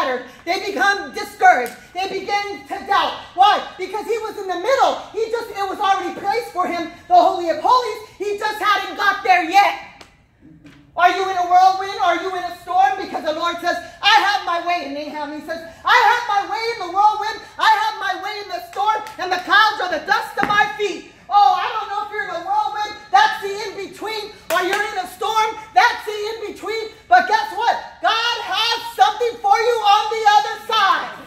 scattered. They become discouraged. They begin to doubt. Why? Because he was in the middle. He just, it was already placed for him, the Holy of Holies. He just hadn't got there yet. Are you in a whirlwind? Are you in a storm? Because the Lord says, I have my way in Nahum. He says, I have my way in the whirlwind. I have my way in the storm, and the clouds are the dust of my feet. Oh, I don't know if you're in a whirlwind. That's the in between. While you're in a storm. That's the in between. But guess what? God has something for you on the other side.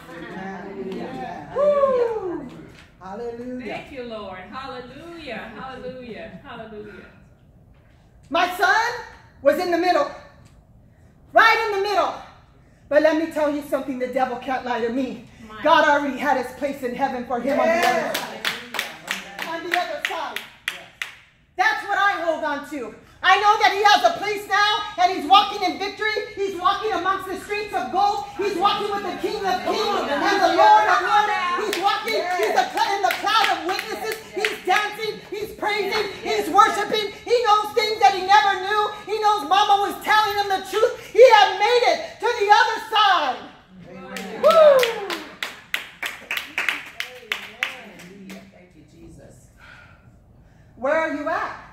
Woo. Hallelujah. Thank you, Lord. Hallelujah. Hallelujah. Hallelujah. My son was in the middle. Right in the middle. But let me tell you something the devil can't lie to me. God already had his place in heaven for him on the other side. On the other side. That's what I hold on to. I know that he has a place now and he's walking in victory. He's walking amongst the streets of gold. He's walking with the King of Kings and the Lord of Lords. He's walking he's a, in the cloud of witnesses. He's dancing. He's praising. He's worshiping. He knows things that he never knew. He knows mama was telling him the truth. He had made it to the other side. Woo! Thank you, Jesus. Where are you at?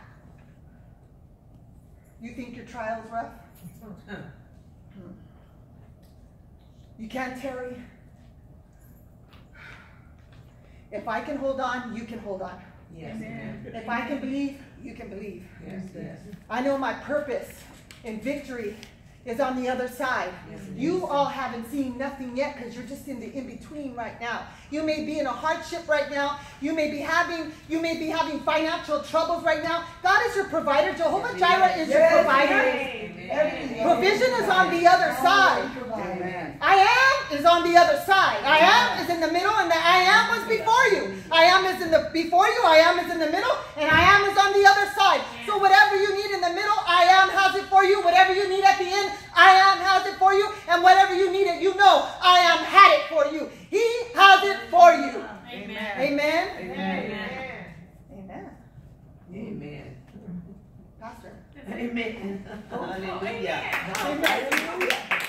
You think your trial is rough? You can't tarry. If I can hold on, you can hold on. Yes, Amen. If I can believe, you can believe. yes, yes. I know my purpose and victory is on the other side. Yes, You all haven't seen nothing yet because you're just in the in between right now. You may be in a hardship right now. You may be having you may be having financial troubles right now. God is your provider. Jehovah Jireh is your provider. Provision is on the other side. Amen. I am is on the other side. I am is in the middle, and the I am was before you. I am is in the before you. I am is in the middle, and I am is on the other side. So whatever you need in the middle, I am has it for you. Whatever you need at the end, I am has it for you. And whatever you need it, you know, I am had it for you. He has it for you. Amen. Amen. Amen. Amen. Amen. Pastor. Amen. Hallelujah. Amen.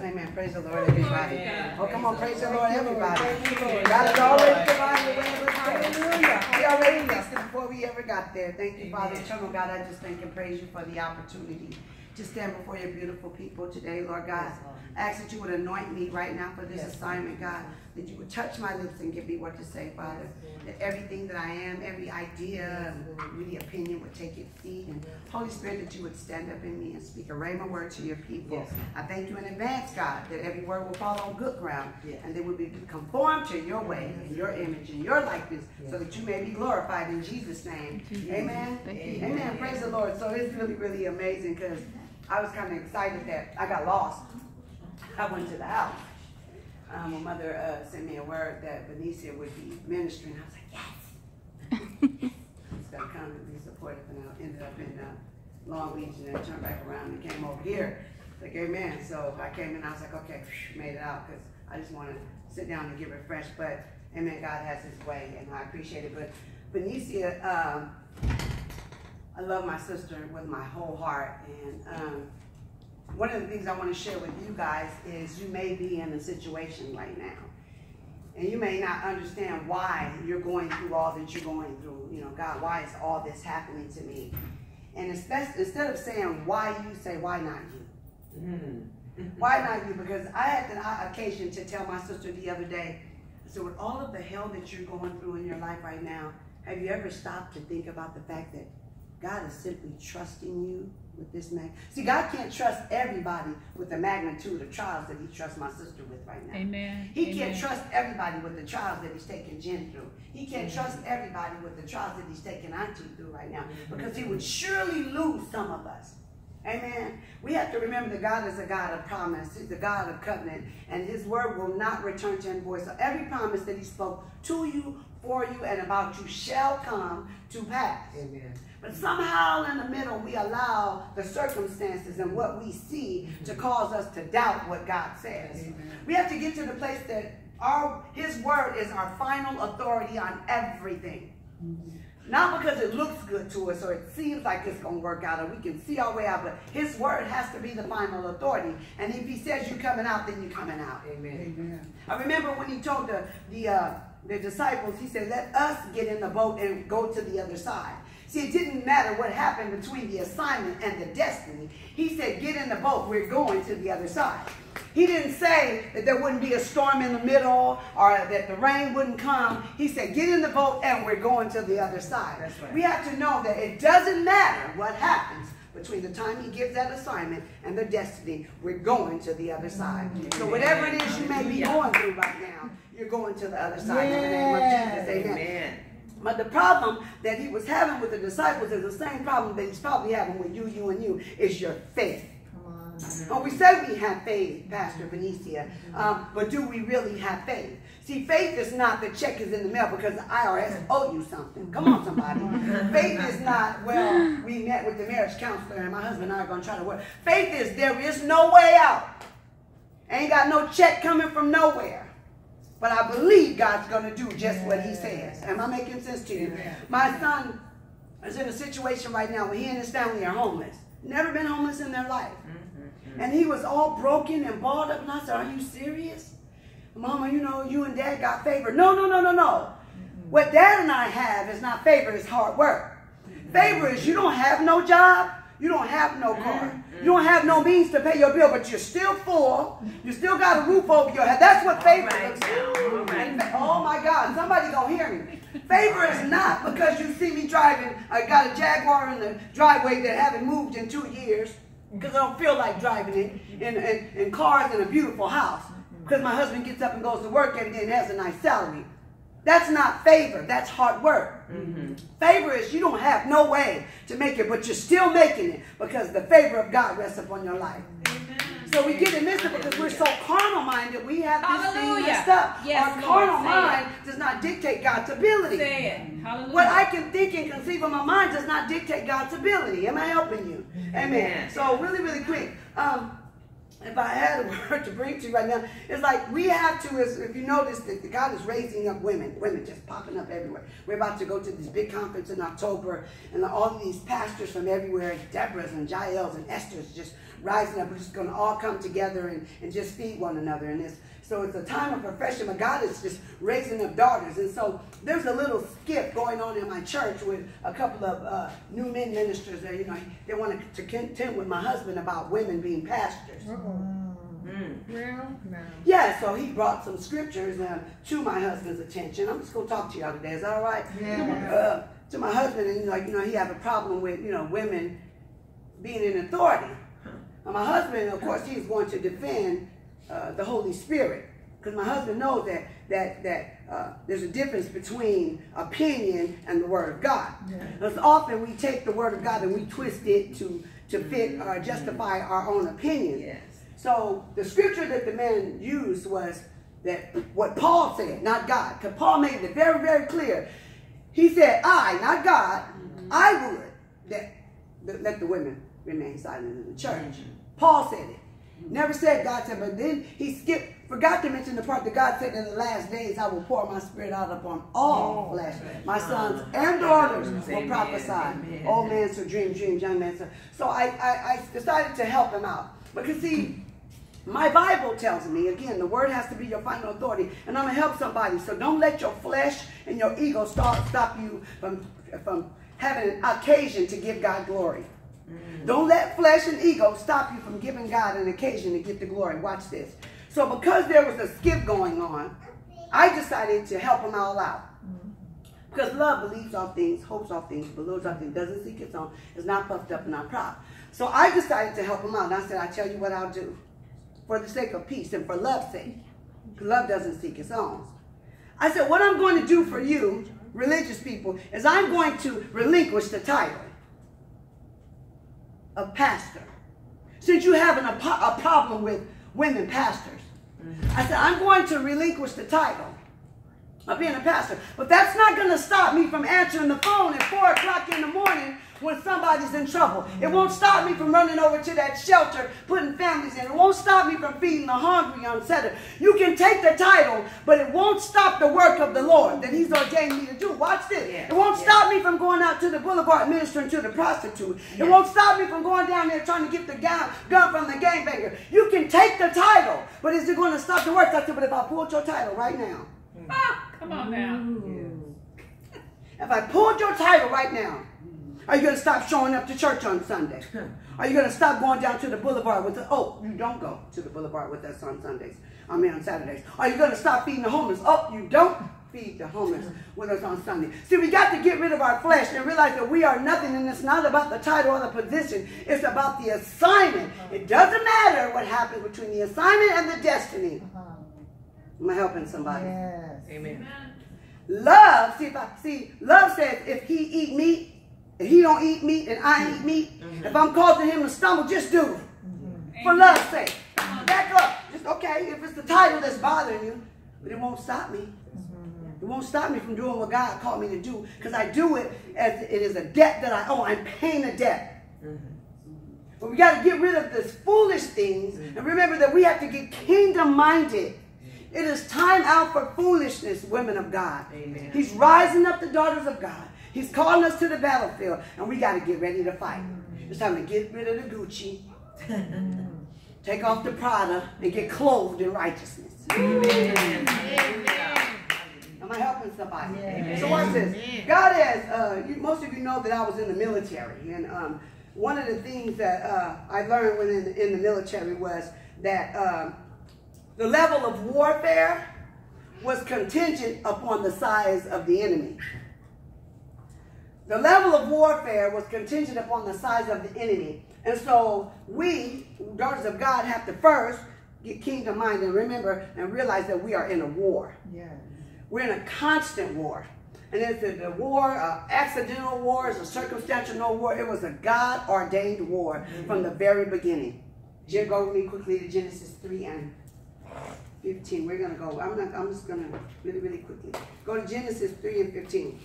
Amen. Praise the Lord, everybody. Oh, yeah. Oh, come on, praise the Lord, everybody. Praise the Lord. God is already provided the way. Hallelujah. He already blessed it before we ever got there. Thank you, Father. Eternal God, I just thank and praise you for the opportunity to stand before your beautiful people today, Lord God. I ask that you would anoint me right now for this assignment, God. That you would touch my lips and give me what to say, Father. That everything that I am, every idea, every opinion would take its seat. And Holy Spirit, that you would stand up in me and speak a rhema word to your people. I thank you in advance, God, that every word will fall on good ground and they will be conformed to your way and your image and your likeness so that you may be glorified in Jesus' name. Amen. Amen. Praise the Lord. So it's really, really amazing because I was kind of excited that I got lost. I went to the house. Um, my mother uh, sent me a word that Benicia would be ministering. I was like, yes. Just got to come and be supportive. And I ended up in uh, Long Beach and then turned back around and came over here. Like, amen. So I came in, I was like, okay, made it out because I just want to sit down and get refreshed. But, amen, God has his way and I appreciate it. But Benicia, um, I love my sister with my whole heart. And um, one of the things I want to share with you guys is you may be in a situation right now. And you may not understand why you're going through all that you're going through. You know, God, why is all this happening to me? And instead of saying why you, say why not you? Mm-hmm. Why not you? Because I had the occasion to tell my sister the other day, said, with all of the hell that you're going through in your life right now, have you ever stopped to think about the fact that God is simply trusting you with this mag? See, God can't trust everybody with the magnitude of trials that He trusts my sister with right now. Amen. He can't trust everybody with the trials that he's taking Jen through. He can't trust everybody with the trials that he's taking Auntie through right now because he would surely lose some of us. Amen. We have to remember that God is a God of promise. He's a God of covenant, and His word will not return to Him void. So every promise that He spoke to you, for you, and about you shall come to pass. Amen. But somehow in the middle, we allow the circumstances and what we see to cause us to doubt what God says. We have to get to the place that our His word is our final authority on everything. Not because it looks good to us or it seems like it's going to work out or we can see our way out, but his word has to be the final authority. And if he says you're coming out, then you're coming out. Amen. Amen. I remember when he told the, the, uh, the disciples, he said, let us get in the boat and go to the other side. See, it didn't matter what happened between the assignment and the destiny. He said, get in the boat. We're going to the other side. He didn't say that there wouldn't be a storm in the middle or that the rain wouldn't come. He said, get in the boat and we're going to the other side. Right. We have to know that it doesn't matter what happens between the time he gives that assignment and the destiny, we're going to the other side. So whatever it is you may be going through right now, you're going to the other side in the name of Jesus. Amen. Amen. But the problem that he was having with the disciples is the same problem that he's probably having with you, you, and you, is your faith. Well, we say we have faith, Pastor Benicia, um, but do we really have faith? See, faith is not the check is in the mail because the IRS owe you something. Come on, somebody. faith is not, well, we met with the marriage counselor and my husband and I are going to try to work. Faith is there is no way out. Ain't got no check coming from nowhere. But I believe God's going to do just what he says. Am I making sense to you? My son is in a situation right now where he and his family are homeless. Never been homeless in their life. Mm-hmm. And he was all broken and balled up. And I said, Are you serious? Mama, you know, you and dad got favor. No, no, no, no, no. Mm-hmm. What dad and I have is not favor, it's hard work. Mm-hmm. Favor is you don't have no job, you don't have no car, you don't have no means to pay your bill, but you're still full, you still got a roof over your head. That's what favor right looks like. Oh my God, somebody gonna hear me. Favor is not because you see me driving, I got a Jaguar in the driveway that haven't moved in two years because I don't feel like driving it, and, and, and cars and a beautiful house. Because my husband gets up and goes to work every day and has a nice salary. That's not favor, that's hard work. Mm-hmm. Favor is you don't have no way to make it, but you're still making it because the favor of God rests upon your life. So we get in this because we're so carnal minded, we have this thing Hallelujah. messed up. Yes, Our Lord, carnal mind does not dictate God's ability. Say it. Hallelujah. What I can think and conceive in my mind does not dictate God's ability. Am I helping you? Amen. Amen. So really, really quick. Um, if I had a word to bring to you right now, it's like we have to, if you notice that God is raising up women, women just popping up everywhere. We're about to go to this big conference in October, and all these pastors from everywhere, Deborah's and Jael's and Esther's just rising up. We're just going to all come together and, and just feed one another. And it's, so it's a time of profession, but God is just raising up daughters. And so there's a little skip going on in my church with a couple of uh, new men ministers there. You know, they want to contend with my husband about women being pastors. Mm. Yeah, so he brought some scriptures uh, to my husband's attention. I'm just gonna talk to y'all today. Is that all right? Yeah. Uh, to my husband, and like you know, he have a problem with you know women being in authority. And my husband, of course, he's going to defend uh, the Holy Spirit because my husband knows that that that uh, there's a difference between opinion and the Word of God. Because often we take the Word of God and we twist it to to fit or justify our own opinion. Yes. So the scripture that the man used was that what Paul said, not God. Because Paul made it very, very clear. He said, I, not God, I would that, that let the women remain silent in the church. Paul said it. Never said God said, but then he skipped, forgot to mention the part that God said in the last days, I will pour my spirit out upon all flesh. My sons and daughters will prophesy. Amen. Old man shall dream dreams, young man shall. So I, I, I decided to help him out. Because see, my Bible tells me, again, the word has to be your final authority. And I'm going to help somebody. So don't let your flesh and your ego start, stop you from, from having an occasion to give God glory. Mm-hmm. Don't let flesh and ego stop you from giving God an occasion to get the glory. Watch this. So because there was a skip going on, I decided to help them all out. Because love believes all things, hopes all things, believes all things, doesn't seek its own, is not puffed up and not proud. So I decided to help them out. And I said, I tell you what I'll do. For the sake of peace and for love's sake. Love doesn't seek its own. I said, what I'm going to do for you, religious people, is I'm going to relinquish the title of pastor. Since you have an, a, a problem with women pastors, I said, I'm going to relinquish the title of being a pastor. But that's not going to stop me from answering the phone at 4 o'clock in the morning when somebody's in trouble. It won't stop me from running over to that shelter, putting families in. It won't stop me from feeding the hungry on Saturday. You can take the title, but it won't stop the work of the Lord that He's ordained me to do. Watch this. Yeah. It won't yeah. stop me from going out to the boulevard ministering to the prostitute. Yeah. It won't stop me from going down there trying to get the gun, gun from the gangbanger. You can take the title, but is it going to stop the work? I said, but if I pulled your title right now. Ah, come on now. If I pulled your title right now, are you going to stop showing up to church on Sunday? Are you going to stop going down to the boulevard with us? Oh, you don't go to the boulevard with us on Sundays. I mean on Saturdays. Are you going to stop feeding the homeless? Oh, you don't feed the homeless with us on Sunday. See, we got to get rid of our flesh and realize that we are nothing, and it's not about the title or the position. It's about the assignment. It doesn't matter what happens between the assignment and the destiny. Uh-huh. Am I helping somebody? Yes. Amen. Love, see if I see, love says if he eat meat, and he don't eat meat and I eat meat, mm-hmm. if I'm causing him to stumble, just do it. Mm-hmm. For love's sake. Back up. Just okay, if it's the title that's bothering you, but it won't stop me. Mm-hmm. It won't stop me from doing what God called me to do because I do it as it is a debt that I owe. I'm paying a debt. Mm-hmm. But we got to get rid of this foolish things and remember that we have to get kingdom minded. It is time out for foolishness, women of God. Amen. He's rising up the daughters of God. He's calling us to the battlefield, and we got to get ready to fight. It's time to get rid of the Gucci, take off the Prada, and get clothed in righteousness. Amen. Am I helping somebody? Amen. So watch this. God has, uh, you, most of you know that I was in the military, and um, one of the things that uh, I learned when in, in, the military was that um, the level of warfare was contingent upon the size of the enemy. The level of warfare was contingent upon the size of the enemy. And so we, daughters of God, have to first get kingdom mind and remember and realize that we are in a war. Yes. We're in a constant war. And it's a, the war, uh, accidental war, it's a circumstantial no war. It was a God ordained war mm -hmm. from the very beginning. Jim, go with me quickly to Genesis 3 and 15. We're going to go. I'm, not, I'm just going to really, really quickly. Go to Genesis 3 and 15.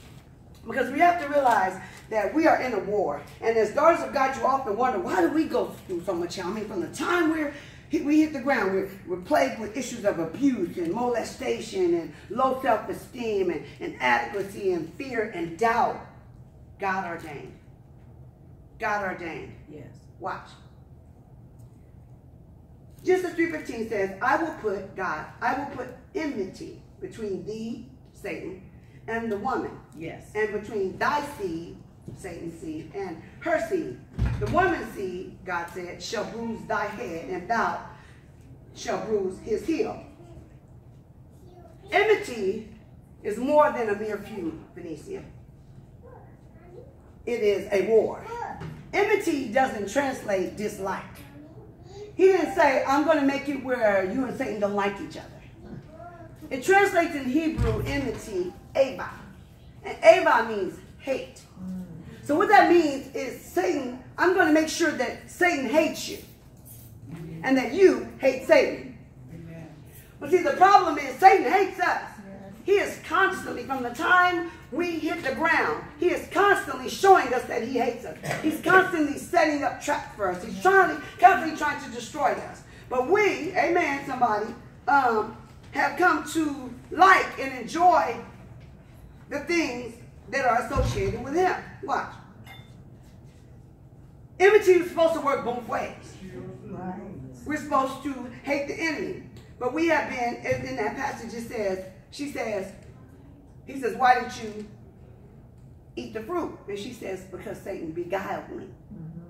Because we have to realize that we are in a war. And as daughters of God, you often wonder, why do we go through so much? I mean, from the time we're we hit the ground, we're, we're plagued with issues of abuse and molestation and low self-esteem and inadequacy and fear and doubt. God ordained. God ordained. Yes. Watch. Genesis 3.15 says, I will put, God, I will put enmity between thee, Satan, and the woman. Yes. And between thy seed, Satan's seed, and her seed. The woman's seed, God said, shall bruise thy head, and thou shall bruise his heel. Enmity is more than a mere feud, Benicia. It is a war. Enmity doesn't translate dislike. He didn't say, I'm going to make it where you and Satan don't like each other. It translates in Hebrew, enmity, ava. And ava means hate. So what that means is Satan, I'm going to make sure that Satan hates you. And that you hate Satan. But see, the problem is Satan hates us. He is constantly, from the time we hit the ground, he is constantly showing us that he hates us. He's constantly setting up traps for us. He's trying, constantly trying to destroy us. But we, amen, somebody, um, have come to like and enjoy the things that are associated with him. Watch. Enmity is supposed to work both ways. Right. We're supposed to hate the enemy. But we have been, as in that passage it says, she says, he says, why did you eat the fruit? And she says, because Satan beguiled me. Mm -hmm.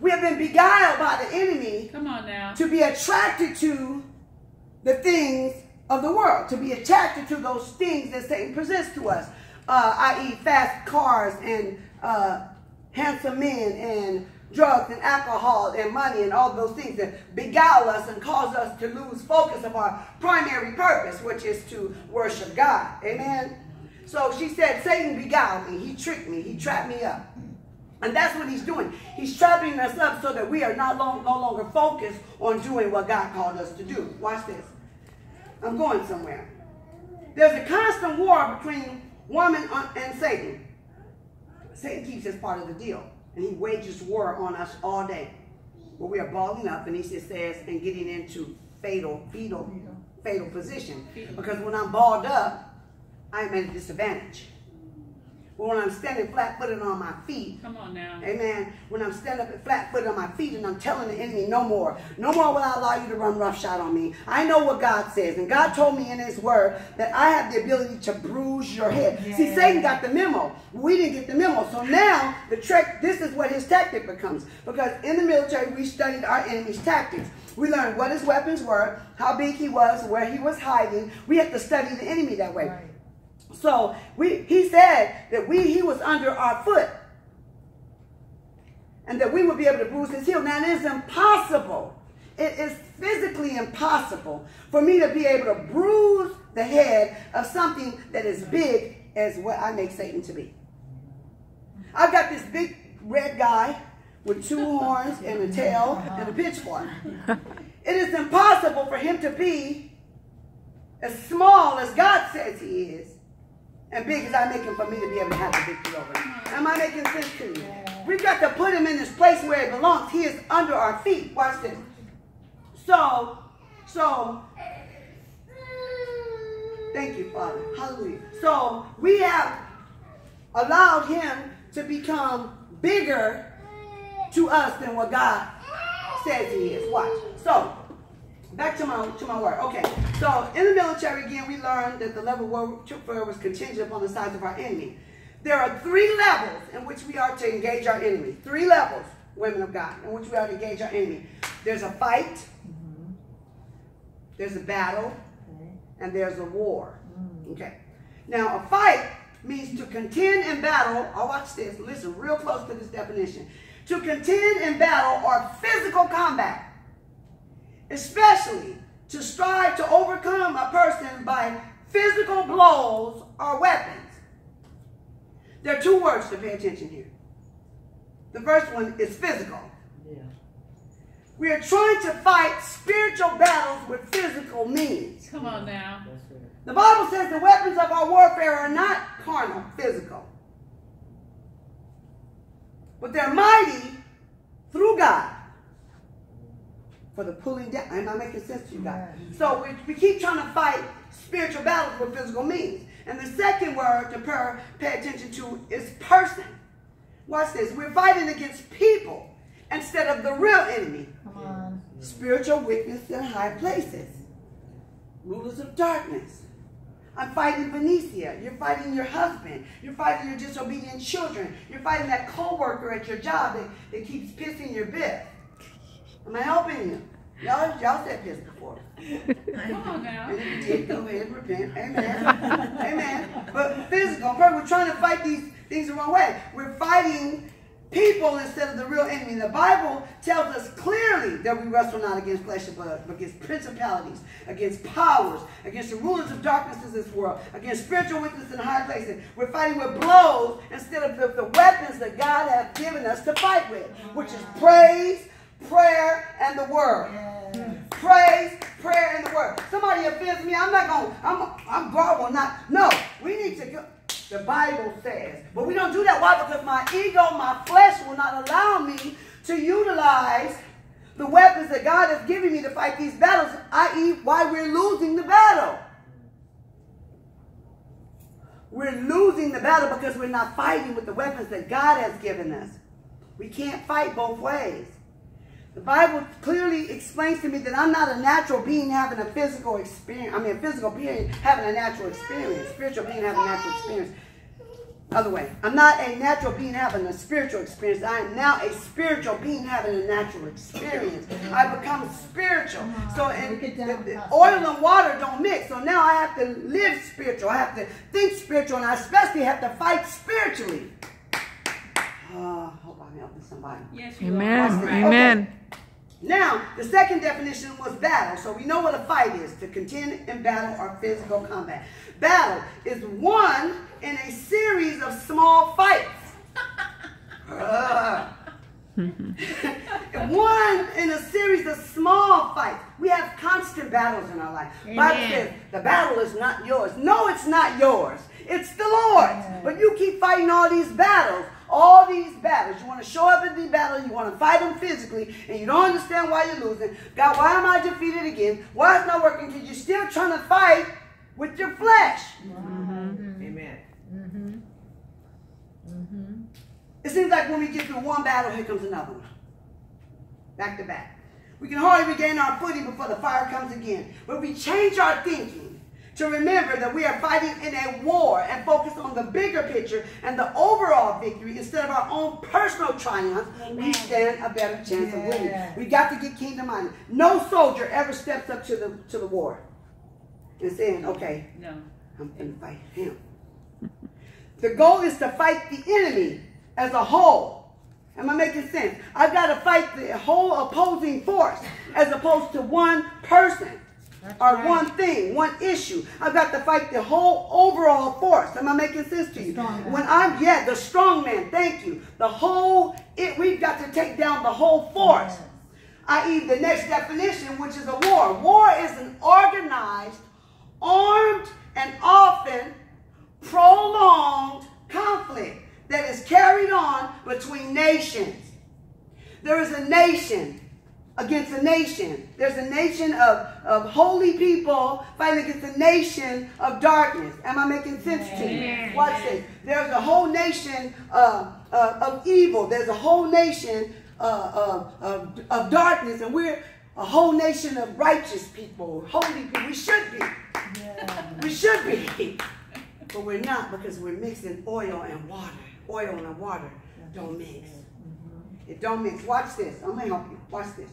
We have been beguiled by the enemy Come on now. to be attracted to the things of the world, to be attracted to those things that Satan presents to us, uh, i.e. fast cars and uh, handsome men and drugs and alcohol and money and all those things that beguile us and cause us to lose focus of our primary purpose, which is to worship God. Amen? So she said, Satan beguiled me. He tricked me. He trapped me up. And that's what he's doing. He's trapping us up so that we are not long, no longer focused on doing what God called us to do. Watch this. I'm going somewhere. There's a constant war between woman and Satan. Satan keeps his part of the deal. And he wages war on us all day. Where we are balling up, and he says, and getting into fatal, fetal, fatal position. Because when I'm balled up, I'm at a disadvantage. When I'm standing flat footed on my feet, come on now. Amen. When I'm standing up flat footed on my feet and I'm telling the enemy, no more. No more will I allow you to run roughshod on me. I know what God says. And God told me in his word that I have the ability to bruise your head. See, Satan got the memo. We didn't get the memo. So now the trick, this is what his tactic becomes. Because in the military, we studied our enemy's tactics. We learned what his weapons were, how big he was, where he was hiding. We have to study the enemy that way. Right. So we, he said that we, he was under our foot. And that we would be able to bruise his heel. Now it is impossible. It is physically impossible for me to be able to bruise the head of something that is big as what I make Satan to be. I've got this big red guy with two horns and a tail and a pitchfork. It is impossible for him to be as small as God says he is and big as I make him for me to be able to have the victory over him. Am I making sense to you? We've got to put him in this place where he belongs. He is under our feet. Watch this. So, so, thank you, Father. Hallelujah. So, we have allowed him to become bigger to us than what God says he is. Watch. So, back to my to my word. Okay, so in the military again, we learned that the level of warfare was contingent upon the size of our enemy. There are three levels in which we are to engage our enemy. Three levels, women of God, in which we are to engage our enemy. There's a fight, there's a battle, okay. and there's a war. Mm. Okay. Now, a fight means to contend in battle. I'll watch this. Listen real close to this definition. To contend in battle or physical combat especially to strive to overcome a person by physical blows or weapons. There are two words to pay attention here. The first one is physical. Yeah. We are trying to fight spiritual battles with physical means. Come on now. The Bible says the weapons of our warfare are not carnal, physical. But they're mighty through God for the pulling down. Am I making sense to you guys? So we, we keep trying to fight spiritual battles with physical means. And the second word to pay, pay attention to is person. Watch this. We're fighting against people instead of the real enemy. Spiritual wickedness in high places. Rulers of darkness. I'm fighting Benicia. You're fighting your husband. You're fighting your disobedient children. You're fighting that co-worker at your job that, that keeps pissing your bit. Am I helping you? Y'all, y'all said this before. Come on now. And if you did, go ahead and repent. Amen. Amen. But physical, we're trying to fight these things the wrong way. We're fighting people instead of the real enemy. The Bible tells us clearly that we wrestle not against flesh and blood, but against principalities, against powers, against the rulers of darkness in this world, against spiritual wickedness in high places. We're fighting with blows instead of the, the weapons that God has given us to fight with, which is praise, prayer, and the word. Yes. Praise, prayer, and the word. Somebody offends me, I'm not going, I'm, I'm grovel, not, no. We need to go. The Bible says. But we don't do that. Why? Because my ego, my flesh will not allow me to utilize the weapons that God has given me to fight these battles, i.e., why we're losing the battle. We're losing the battle because we're not fighting with the weapons that God has given us. We can't fight both ways. The Bible clearly explains to me that I'm not a natural being having a physical experience. I mean, a physical being having a natural experience. Spiritual being having a natural experience. Other way. I'm not a natural being having a spiritual experience. I am now a spiritual being having a natural experience. I become spiritual. So and the, oil and water don't mix. So now I have to live spiritual. I have to think spiritual. And I especially have to fight spiritually. I hope I'm helping somebody. Yes, Amen. Amen. Okay. Now, the second definition was battle. So we know what a fight is to contend in battle or physical combat. Battle is one in a series of small fights. one in a series of small fights. We have constant battles in our life. Amen. Bible says the battle is not yours. No, it's not yours. It's the Lord's. But you keep fighting all these battles all these battles. You want to show up in the battle. you want to fight them physically, and you don't understand why you're losing. God, why am I defeated again? Why it's not working? Because you're still trying to fight with your flesh. Mm-hmm. Amen. Mm-hmm. Mm-hmm. It seems like when we get through one battle, here comes another one. Back to back. We can hardly regain our footing before the fire comes again. But we change our thinking to remember that we are fighting in a war and focus on the bigger picture and the overall victory instead of our own personal triumph, Amen. we stand a better chance yeah. of winning. We got to get kingdom minded. No soldier ever steps up to the to the war and saying, "Okay, no, I'm going to fight him." the goal is to fight the enemy as a whole. Am I making sense? I've got to fight the whole opposing force as opposed to one person. That's or right. one thing, one issue. I've got to fight the whole overall force. Am I making sense to you? When I'm, yeah, the strong man, thank you. The whole, it, we've got to take down the whole force. Yes. I.e., the next definition, which is a war. War is an organized, armed, and often prolonged conflict that is carried on between nations. There is a nation against a nation. There's a nation of, of holy people fighting against a nation of darkness. Am I making sense to you? Watch this. There's a whole nation uh, uh, of evil. There's a whole nation uh, of, of darkness, and we're a whole nation of righteous people, holy people. We should be. Yeah. We should be. But we're not because we're mixing oil and water. Oil and water don't mix. It don't mix. Watch this. I'm going to help you. Watch this.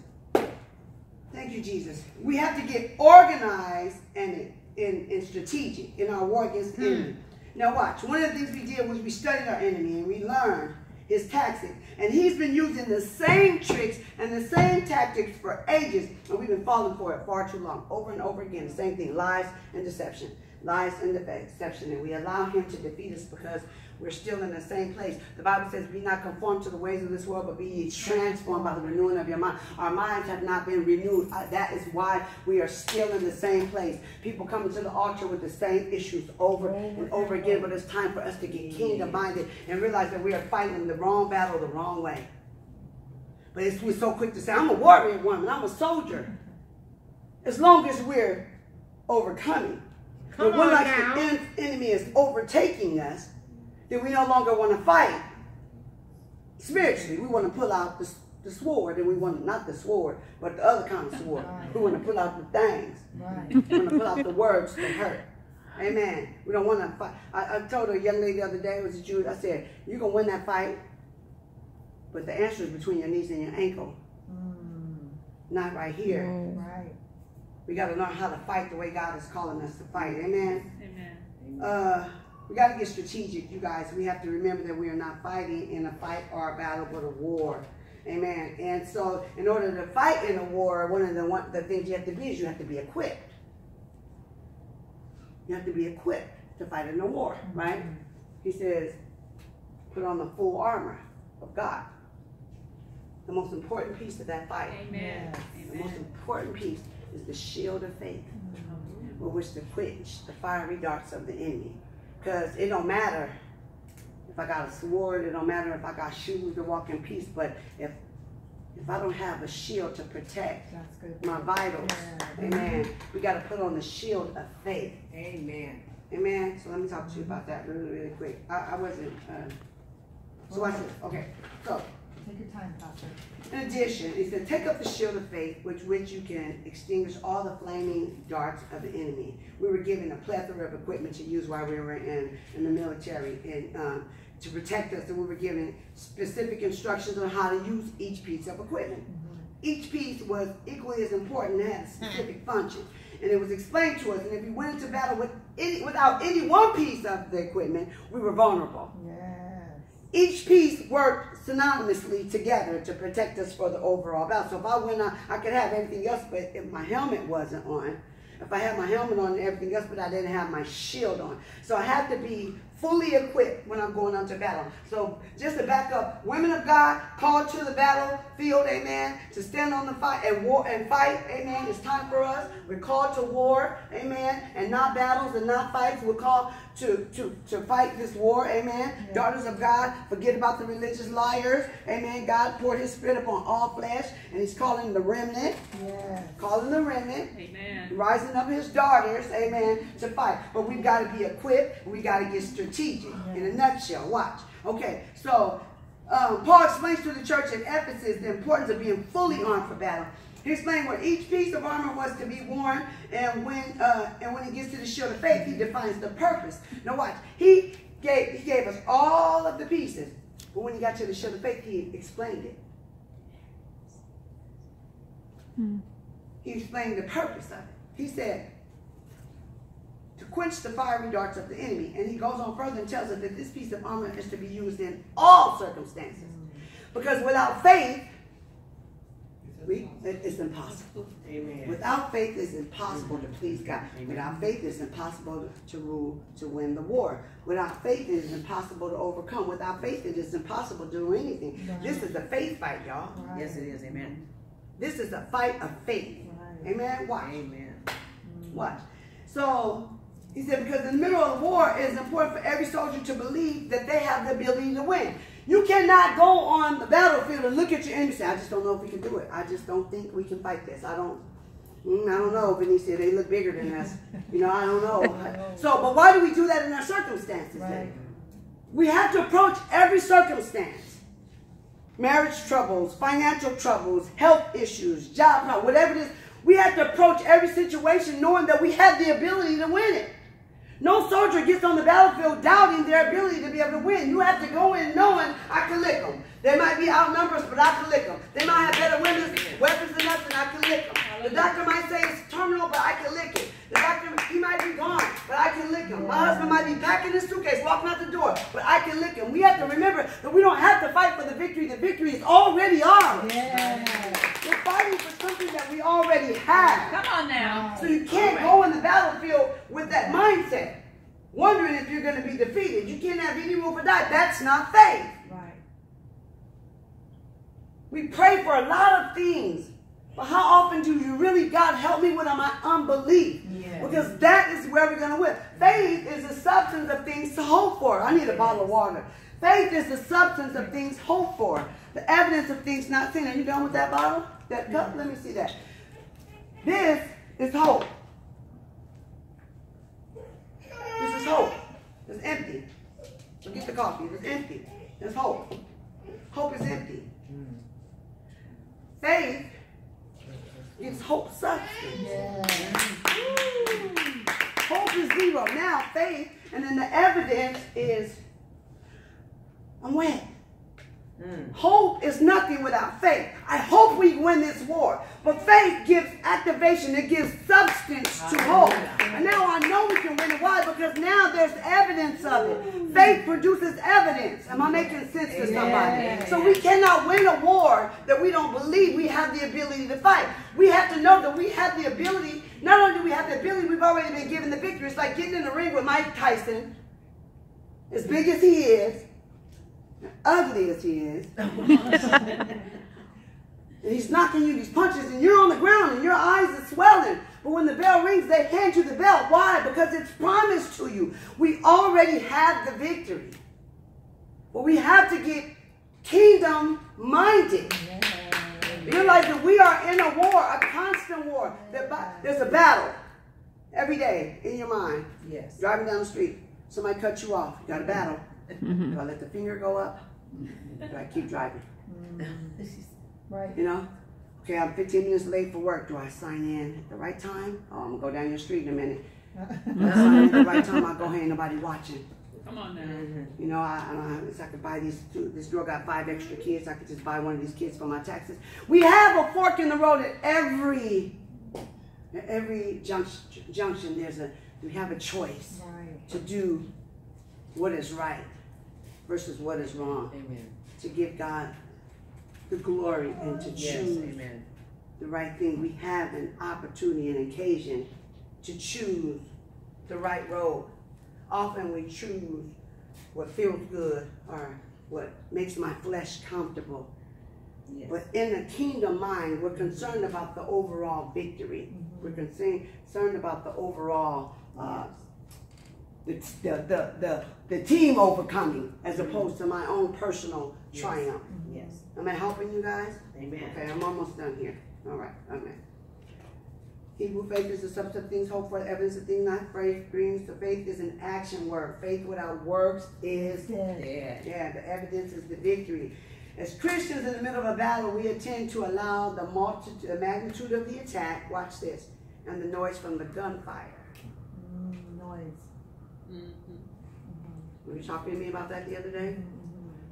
Thank you, Jesus. We have to get organized and in, in strategic in our war against the hmm. enemy. Now watch. One of the things we did was we studied our enemy and we learned his tactics. And he's been using the same tricks and the same tactics for ages. And we've been falling for it far too long. Over and over again. The same thing. Lies and deception. Lies and deception. And we allow him to defeat us because we're still in the same place. The Bible says, be not conformed to the ways of this world, but be transformed by the renewing of your mind. Our minds have not been renewed. Uh, that is why we are still in the same place. People coming to the altar with the same issues over and over again, but it's time for us to get kingdom minded and realize that we are fighting the wrong battle the wrong way. But it's, we're so quick to say, I'm a warrior woman, I'm a soldier. As long as we're overcoming. Come but when like the enemy is overtaking us, then we no longer want to fight. Spiritually, we want to pull out the, the sword, and we want not the sword, but the other kind of sword. Right. We want to pull out the things. Right. We want to pull out the words that hurt. Amen. We don't want to fight. I, I told a young lady the other day, it was a Jew, I said, you're going to win that fight, but the answer is between your knees and your ankle. Mm. Not right here. Mm. Right. We got to learn how to fight the way God is calling us to fight. Amen. Amen. Uh, we got to get strategic, you guys. We have to remember that we are not fighting in a fight or a battle, but a war. Amen. And so, in order to fight in a war, one of the, one, the things you have to be is you have to be equipped. You have to be equipped to fight in a war, right? Mm-hmm. He says, put on the full armor of God. The most important piece of that fight. Amen. The Amen. most important piece is the shield of faith, mm-hmm. with which to quench the fiery darts of the enemy. Because it don't matter if I got a sword, it don't matter if I got shoes to walk in peace, but if if I don't have a shield to protect my vitals, yeah. amen, we got to put on the shield of faith. Amen. Amen. So let me talk to you about that really, really quick. I, I wasn't, uh, so I said, okay, so Take your time, Pastor. In addition, he said, take up the shield of faith, which which you can extinguish all the flaming darts of the enemy. We were given a plethora of equipment to use while we were in, in the military and um, to protect us, and we were given specific instructions on how to use each piece of equipment. Mm-hmm. Each piece was equally as important and had a specific function. And it was explained to us, and if we went into battle with any, without any one piece of the equipment, we were vulnerable. Yeah. Each piece worked synonymously together to protect us for the overall battle. So if I went on, I could have everything else, but if my helmet wasn't on, if I had my helmet on and everything else, but I didn't have my shield on. So I have to be fully equipped when I'm going onto battle. So just to back up, women of God called to the battlefield, amen, to stand on the fight and war and fight, amen. It's time for us. We're called to war, amen, and not battles and not fights. We're called to, to, to fight this war, amen. Yeah. Daughters of God, forget about the religious liars, amen. God poured his spirit upon all flesh, and he's calling the remnant, yes. calling the remnant, amen. rising up his daughters, amen, to fight. But we've got to be equipped, we got to get strategic. In a nutshell, watch. Okay, so um, Paul explains to the church in Ephesus the importance of being fully armed for battle. He explained where each piece of armor was to be worn, and when uh, and when he gets to the shield of faith, he defines the purpose. Now watch, he gave he gave us all of the pieces, but when he got to the shield of faith, he explained it. Hmm. He explained the purpose of it. He said, to quench the fiery darts of the enemy. And he goes on further and tells us that this piece of armor is to be used in all circumstances. Because without faith, we, it's impossible. Amen. Without faith, it's impossible to please God. Amen. Without faith, it's impossible to rule, to win the war. Without faith, it is impossible to overcome. Without faith, it is impossible to do anything. Right. This is a faith fight, y'all. Right. Yes, it is. Amen. This is a fight of faith. Right. Amen. Watch. Amen. Mm. Watch. So he said, because in the middle of the war, it is important for every soldier to believe that they have the ability to win. You cannot go on the battlefield and look at your enemy and say, I just don't know if we can do it. I just don't think we can fight this. I don't, mm, I don't know, Benicia. They look bigger than us. You know, I don't know. so, but why do we do that in our circumstances right. We have to approach every circumstance. Marriage troubles, financial troubles, health issues, job problems, whatever it is. We have to approach every situation knowing that we have the ability to win it. No soldier gets on the battlefield doubting their ability to be able to win. You have to go in knowing I can lick them. They might be outnumbered, but I can lick them. They might have better weapons, weapons than us, and I can lick them. The doctor might say it's terminal, but I can lick it. The doctor, he might be gone, but I can lick him. My husband might be packing his suitcase, walking out the door, but I can lick him. We have to remember that we don't have to fight for the victory. The victory is already ours. Yeah. We're fighting for something that we already have. Come on now. So you can't go in the battlefield with that mindset, wondering if you're going to be defeated. You can't have any room for that. That's not faith. Right. We pray for a lot of things but how often do you really, God, help me with my unbelief? Because that is where we're going to win. Faith is the substance of things to hope for. I need a bottle of water. Faith is the substance of things hoped for. The evidence of things not seen. Are you done with that bottle? That cup? Let me see that. This is hope. This is hope. It's empty. Forget the coffee. It's empty. It's hope. Hope is empty. Mm. Faith it's hope substance. Yeah. Hope is zero. Now faith, and then the evidence is I'm wet. Mm. Hope is nothing without faith. I hope we win this war. But faith gives activation, it gives substance to hope. And now I know we can win it. Why? Because now there's evidence of it. Faith produces evidence. Am I making sense to somebody? So we cannot win a war that we don't believe we have the ability to fight. We have to know that we have the ability. Not only do we have the ability, we've already been given the victory. It's like getting in the ring with Mike Tyson, as big as he is ugly as he is. and he's knocking you these punches, and you're on the ground, and your eyes are swelling. But when the bell rings, they hand you the belt. Why? Because it's promised to you. We already have the victory. But we have to get kingdom minded. Realize that we are in a war, a constant war. There's a battle every day in your mind. Yes. Driving down the street, somebody cut you off. You got a battle. Mm-hmm. Do I let the finger go up? Do I keep driving? Mm-hmm. Right. You know? Okay, I'm 15 minutes late for work. Do I sign in at the right time? Oh, I'm gonna go down your street in a minute. I sign in at the right time. I'll go ahead, nobody watching. Come on now. Mm-hmm. You know, I, I don't have, I could buy these two, this girl got five extra kids. I could just buy one of these kids for my taxes. We have a fork in the road at every, at every junction, junction. There's a, we have a choice right. to do what is right versus what is wrong. Amen. To give God the glory and to choose yes, the right thing. We have an opportunity, and occasion to choose the right road. Often we choose what feels good or what makes my flesh comfortable. Yes. But in the kingdom mind, we're concerned about the overall victory. We're concerned about the overall uh, the, the, the, the, the team overcoming as opposed to my own personal triumph. Yes. Am I helping you guys? Amen. Okay, I'm almost done here. All right, amen. Hebrew faith is the substance of things hoped for, the evidence of things not faith dreams. The faith is an action word. Faith without works is Yeah. yeah, the evidence is the victory. As Christians in the middle of a battle, we tend to allow the multitude, the magnitude of the attack, watch this, and the noise from the gunfire. Mm, Mm-hmm. Were you talking to me about that the other day?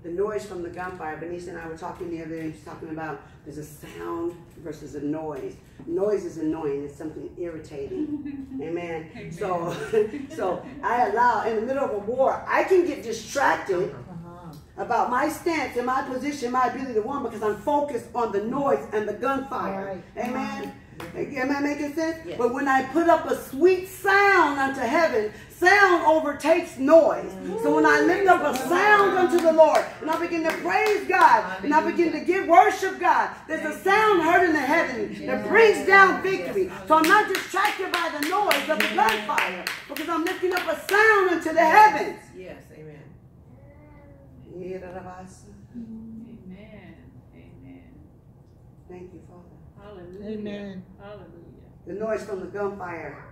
The noise from the gunfire. Benicia and I were talking the other day. She's talking about there's a sound versus a noise. Noise is annoying. It's something irritating. Amen. So, so I allow in the middle of a war, I can get distracted uh-huh. about my stance and my position, my ability to win because I'm focused on the noise and the gunfire. Amen. Am I making sense? Yes. But when I put up a sweet sound unto heaven, sound overtakes noise. So when I lift up a sound unto the Lord and I begin to praise God and I begin to give worship God, there's a sound heard in the heaven that brings down victory. So I'm not distracted by the noise of the gunfire because I'm lifting up a sound unto the heavens. Yes. Amen. Amen. Amen. Thank you, Father. Hallelujah. Amen. Hallelujah. The noise from the gunfire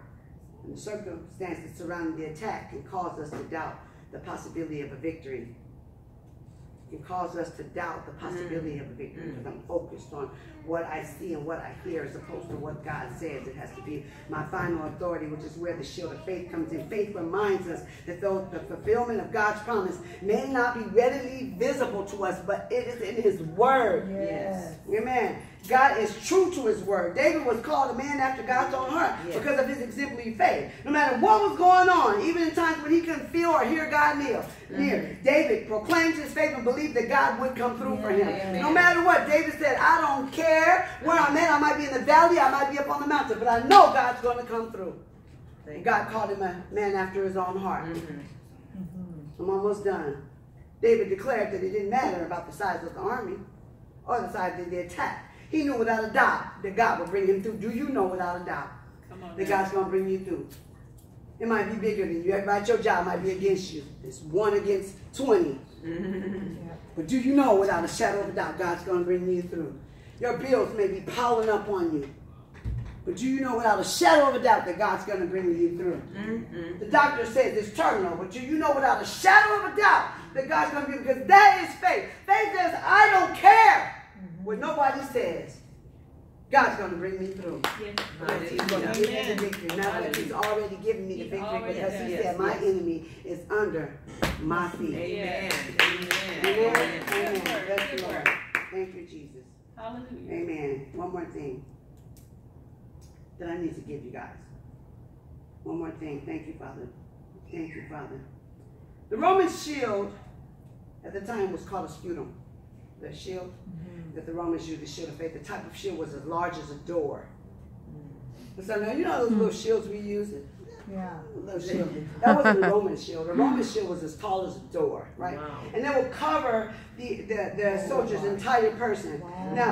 and the circumstances surrounding the attack can cause us to doubt the possibility of a victory. It can cause us to doubt the possibility of a victory because I'm focused on what I see and what I hear as opposed to what God says. It has to be my final authority, which is where the shield of faith comes in. Faith reminds us that though the fulfillment of God's promise may not be readily visible to us, but it is in His Word. Yes. Amen. God is true to his word. David was called a man after God's own heart Yes. because of his exemplary faith. No matter what was going on, even in times when he couldn't feel or hear God near, near David proclaimed his faith and believed that God would come through for him. Amen. No matter what, David said, I don't care where I'm at. I might be in the valley, I might be up on the mountain, but I know God's going to come through. And God called him a man after his own heart. Mhm. I'm almost done. David declared that it didn't matter about the size of the army or the size of the attack. He knew without a doubt that God would bring him through. Do you know without a doubt on. that. God's going to bring you through? It might be bigger than you. Everybody at your job might be against you. It's one against 20. But do you know without a shadow of a doubt God's going to bring you through? Your bills may be piling up on you. But do you know without a shadow of a doubt that God's going to bring you through? Mhm. The doctor says it's terminal, but do you know without a shadow of a doubt that God's going to be because that is faith. Faith says, I don't care what nobody says. God's going to bring me through. Yes. Yes, He's going to give me the victory. Now that He's already given me the victory because. He Yes, said, My yes. enemy is under my feet. Amen. Amen. Amen. Amen. Good word, Bless the Lord. Thank you, Jesus. Hallelujah. Amen. One more thing that I need to give you guys. One more thing. Thank you, Father. Thank you, Father. The Roman shield at the time was called a scutum. The shield mm-hmm. that the Romans used, the shield of faith. The type of shield was as large as a door. Mm-hmm. So now you know those little shields we use. Yeah. Little shield. That wasn't a Roman shield. A Roman shield was as tall as a door, right? Wow. And that would cover the, the, the soldier's entire person. Now,